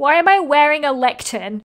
Why am I wearing a lectern?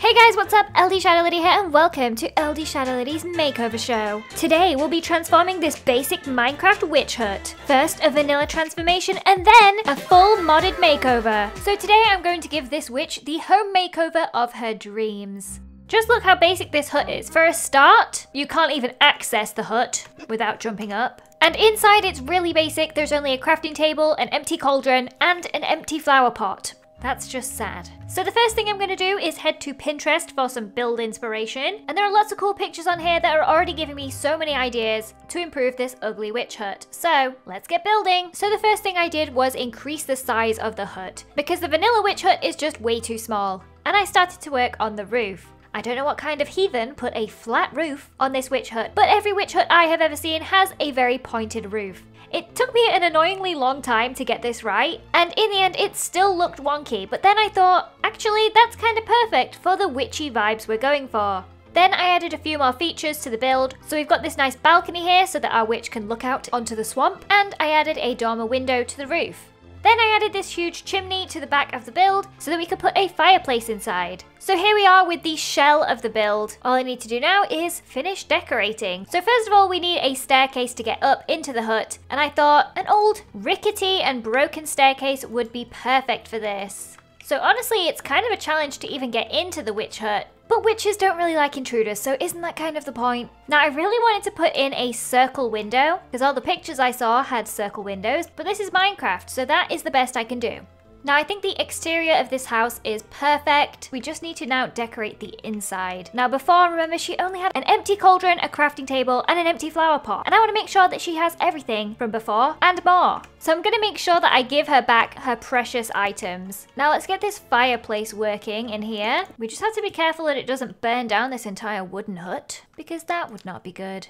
Hey guys, what's up? LD Shadow Lady here and welcome to LD Shadow Lady's makeover show. Today we'll be transforming this basic Minecraft witch hut. First a vanilla transformation and then a full modded makeover. So today I'm going to give this witch the home makeover of her dreams. Just look how basic this hut is. For a start, you can't even access the hut without jumping up. And inside it's really basic. There's only a crafting table, an empty cauldron, and an empty flower pot. That's just sad. So the first thing I'm going to do is head to Pinterest for some build inspiration. And there are lots of cool pictures on here that are already giving me so many ideas to improve this ugly witch hut. So let's get building. So the first thing I did was increase the size of the hut because the vanilla witch hut is just way too small. And I started to work on the roof. I don't know what kind of heathen put a flat roof on this witch hut, but every witch hut I have ever seen has a very pointed roof. It took me an annoyingly long time to get this right, and in the end it still looked wonky, but then I thought, actually that's kind of perfect for the witchy vibes we're going for. Then I added a few more features to the build, so we've got this nice balcony here so that our witch can look out onto the swamp, and I added a dormer window to the roof. Then I added this huge chimney to the back of the build so that we could put a fireplace inside. So here we are with the shell of the build. All I need to do now is finish decorating. So first of all, we need a staircase to get up into the hut. And I thought an old rickety and broken staircase would be perfect for this. So honestly, it's kind of a challenge to even get into the witch hut. But witches don't really like intruders, so isn't that kind of the point? Now, I really wanted to put in a circle window, because all the pictures I saw had circle windows, but this is Minecraft, so that is the best I can do. Now I think the exterior of this house is perfect. We just need to now decorate the inside. Now before, remember she only had an empty cauldron, a crafting table, and an empty flower pot. And I want to make sure that she has everything from before and more. So I'm going to make sure that I give her back her precious items. Now let's get this fireplace working in here. We just have to be careful that it doesn't burn down this entire wooden hut because that would not be good.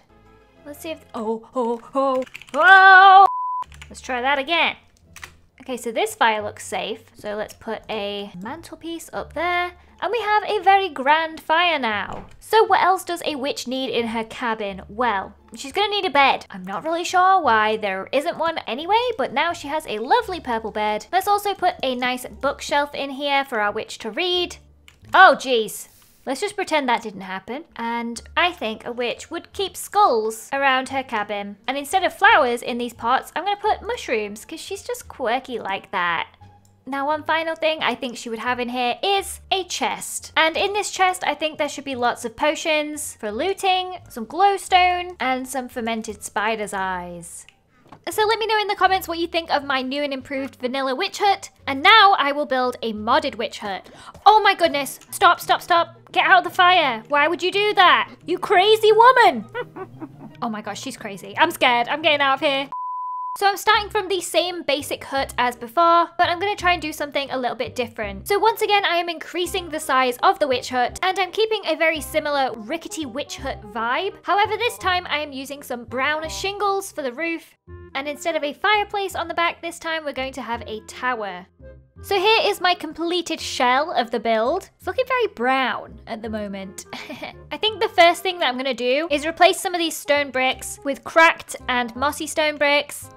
Let's see if, oh, oh, oh, oh! Let's try that again. Okay, so this fire looks safe. So let's put a mantelpiece up there. And we have a very grand fire now. So what else does a witch need in her cabin? Well, she's gonna need a bed. I'm not really sure why there isn't one anyway, but now she has a lovely purple bed. Let's also put a nice bookshelf in here for our witch to read. Oh, geez. Let's just pretend that didn't happen. And I think a witch would keep skulls around her cabin. And instead of flowers in these pots, I'm going to put mushrooms because she's just quirky like that. Now one final thing I think she would have in here is a chest. And in this chest I think there should be lots of potions for looting, some glowstone, and some fermented spider's eyes. So let me know in the comments what you think of my new and improved vanilla witch hut. And now I will build a modded witch hut. Oh my goodness. Stop, stop, stop. Get out of the fire. Why would you do that? You crazy woman. oh my gosh, she's crazy. I'm scared. I'm getting out of here. So I'm starting from the same basic hut as before, but I'm going to try and do something a little bit different. So once again, I am increasing the size of the witch hut, and I'm keeping a very similar rickety witch hut vibe. However, this time I am using some brown shingles for the roof, and instead of a fireplace on the back, this time we're going to have a tower. So here is my completed shell of the build. It's looking very brown at the moment. I think the first thing that I'm going to do is replace some of these stone bricks with cracked and mossy stone bricks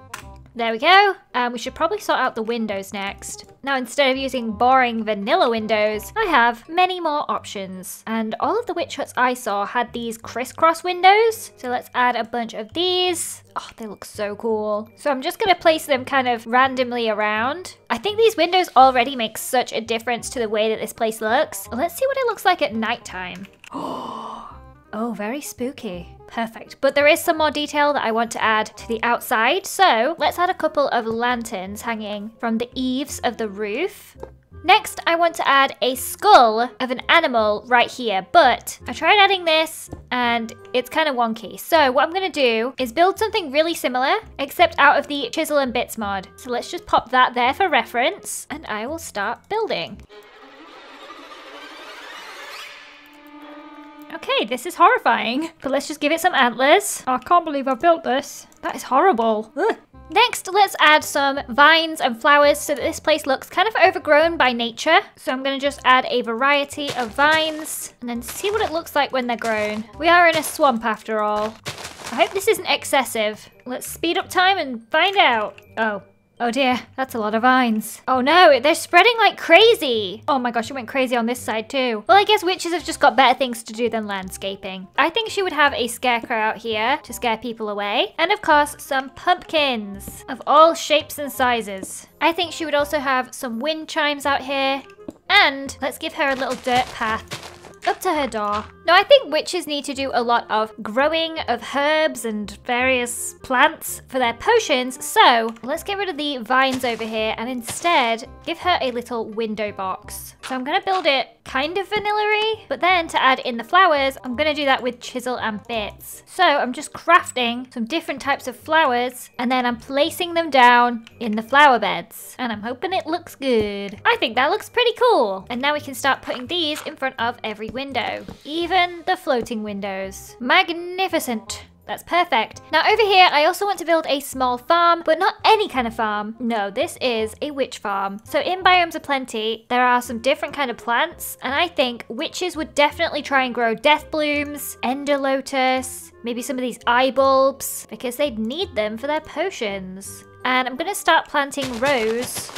there we go. Um, we should probably sort out the windows next. Now, instead of using boring vanilla windows, I have many more options. And all of the witch huts I saw had these crisscross windows. So let's add a bunch of these. Oh, they look so cool. So I'm just gonna place them kind of randomly around. I think these windows already make such a difference to the way that this place looks. Let's see what it looks like at nighttime. Oh, very spooky. Perfect. But there is some more detail that I want to add to the outside. So let's add a couple of lanterns hanging from the eaves of the roof. Next, I want to add a skull of an animal right here, but I tried adding this and it's kind of wonky. So what I'm going to do is build something really similar, except out of the Chisel and Bits mod. So let's just pop that there for reference and I will start building. Okay, this is horrifying. But let's just give it some antlers. I can't believe I built this. That is horrible. Ugh. Next, let's add some vines and flowers so that this place looks kind of overgrown by nature. So I'm going to just add a variety of vines and then see what it looks like when they're grown. We are in a swamp after all. I hope this isn't excessive. Let's speed up time and find out. Oh, Oh dear, that's a lot of vines. Oh no, they're spreading like crazy. Oh my gosh, it went crazy on this side too. Well, I guess witches have just got better things to do than landscaping. I think she would have a scarecrow out here to scare people away. And of course, some pumpkins of all shapes and sizes. I think she would also have some wind chimes out here. And let's give her a little dirt path up to her door. Now, I think witches need to do a lot of growing of herbs and various plants for their potions, so let's get rid of the vines over here and instead give her a little window box. So I'm gonna build it kind of vanilla but then to add in the flowers, I'm gonna do that with chisel and bits. So I'm just crafting some different types of flowers and then I'm placing them down in the flower beds. And I'm hoping it looks good. I think that looks pretty cool. And now we can start putting these in front of every window, even the floating windows. Magnificent. That's perfect. Now over here, I also want to build a small farm, but not any kind of farm. No, this is a witch farm. So in Biomes O' Plenty, there are some different kind of plants, and I think witches would definitely try and grow death blooms, ender lotus, maybe some of these eye bulbs, because they'd need them for their potions. And I'm gonna start planting rows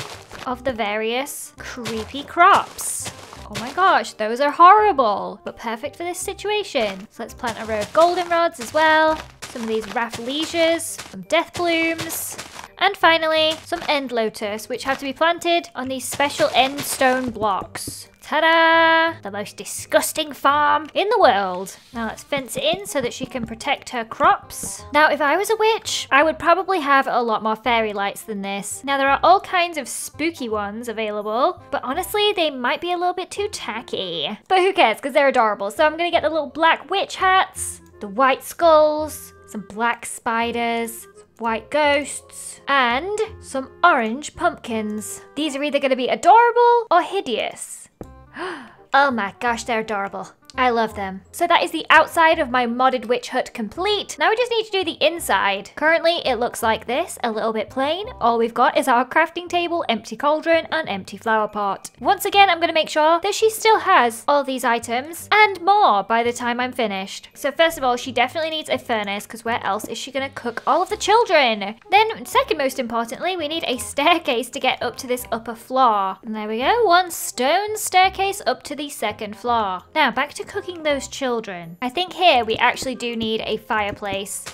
of the various creepy crops. Oh my gosh, those are horrible, but perfect for this situation. So let's plant a row of goldenrods as well. Some of these rafflesias, some death blooms, and finally, some end lotus, which have to be planted on these special end stone blocks. Ta-da! The most disgusting farm in the world. Now let's fence it in so that she can protect her crops. Now, if I was a witch, I would probably have a lot more fairy lights than this. Now, there are all kinds of spooky ones available, but honestly, they might be a little bit too tacky. But who cares, because they're adorable. So I'm gonna get the little black witch hats, the white skulls, some black spiders, white ghosts, and some orange pumpkins. These are either going to be adorable or hideous. oh my gosh, they're adorable. I love them. So that is the outside of my modded witch hut complete. Now we just need to do the inside. Currently it looks like this, a little bit plain. All we've got is our crafting table, empty cauldron and empty flower pot. Once again, I'm going to make sure that she still has all these items and more by the time I'm finished. So first of all, she definitely needs a furnace because where else is she going to cook all of the children? Then second most importantly, we need a staircase to get up to this upper floor. And there we go, one stone staircase up to the second floor. Now back to cooking those children. I think here we actually do need a fireplace.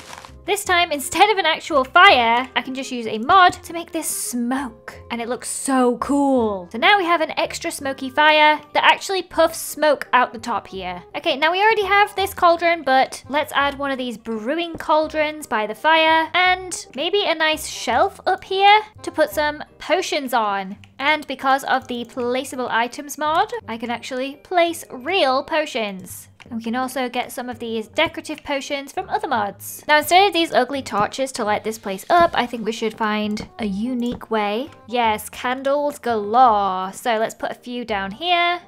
This time, instead of an actual fire, I can just use a mod to make this smoke. And it looks so cool. So now we have an extra smoky fire that actually puffs smoke out the top here. Okay, now we already have this cauldron, but let's add one of these brewing cauldrons by the fire. And maybe a nice shelf up here to put some potions on. And because of the placeable items mod, I can actually place real potions. And we can also get some of these decorative potions from other mods. Now, instead of these ugly torches to light this place up, I think we should find a unique way. Yes, candles galore. So let's put a few down here.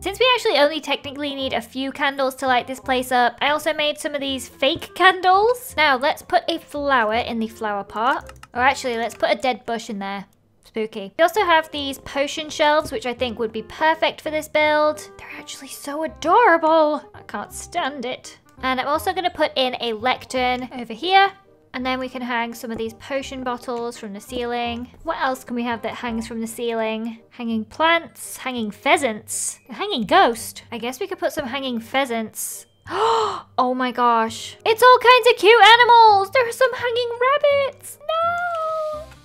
Since we actually only technically need a few candles to light this place up, I also made some of these fake candles. Now let's put a flower in the flower pot. Or actually, let's put a dead bush in there. Spooky. We also have these potion shelves, which I think would be perfect for this build. They're actually so adorable. I can't stand it. And I'm also going to put in a lectern over here. And then we can hang some of these potion bottles from the ceiling. What else can we have that hangs from the ceiling? Hanging plants, hanging pheasants, hanging ghost. I guess we could put some hanging pheasants oh my gosh. It's all kinds of cute animals. There are some hanging rabbits. No.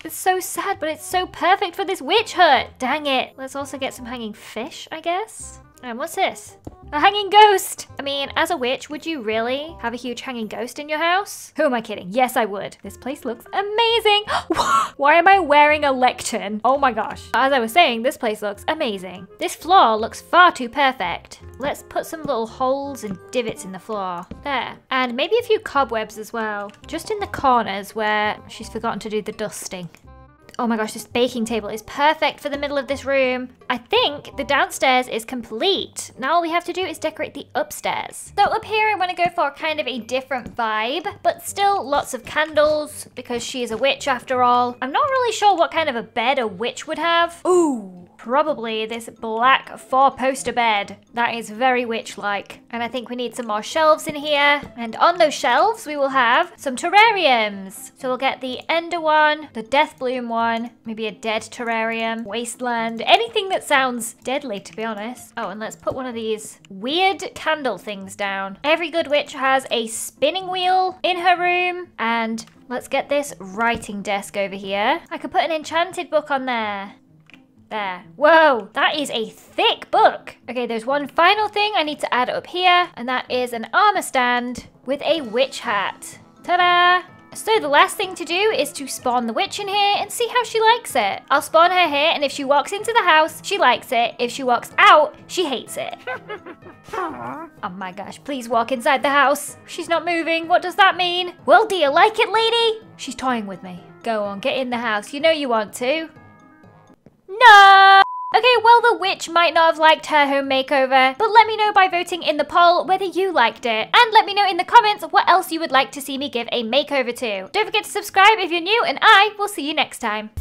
It's so sad, but it's so perfect for this witch hut. Dang it. Let's also get some hanging fish, I guess. And what's this? A hanging ghost! I mean, as a witch, would you really have a huge hanging ghost in your house? Who am I kidding? Yes, I would. This place looks amazing. Why am I wearing a lectern? Oh my gosh. As I was saying, this place looks amazing. This floor looks far too perfect. Let's put some little holes and divots in the floor. There. And maybe a few cobwebs as well. Just in the corners where she's forgotten to do the dusting. Oh my gosh, this baking table is perfect for the middle of this room. I think the downstairs is complete. Now all we have to do is decorate the upstairs. So up here, I want to go for kind of a different vibe, but still lots of candles because she is a witch after all. I'm not really sure what kind of a bed a witch would have. Ooh, probably this black four-poster bed. That is very witch-like. And I think we need some more shelves in here. And on those shelves, we will have some terrariums. So we'll get the Ender one, the Death Bloom one, maybe a dead terrarium, Wasteland, anything that sounds deadly, to be honest. Oh, and let's put one of these weird candle things down. Every good witch has a spinning wheel in her room and Let's get this writing desk over here. I could put an enchanted book on there. There. Whoa, that is a thick book. Okay, there's one final thing I need to add up here, and that is an armor stand with a witch hat. Ta-da! So the last thing to do is to spawn the witch in here and see how she likes it. I'll spawn her here and if she walks into the house, she likes it. If she walks out, she hates it. oh my gosh, please walk inside the house. She's not moving. What does that mean? Well, do you like it, lady? She's toying with me. Go on, get in the house. You know you want to. No! Okay, well, the witch might not have liked her home makeover, but let me know by voting in the poll whether you liked it. And let me know in the comments what else you would like to see me give a makeover to. Don't forget to subscribe if you're new, and I will see you next time.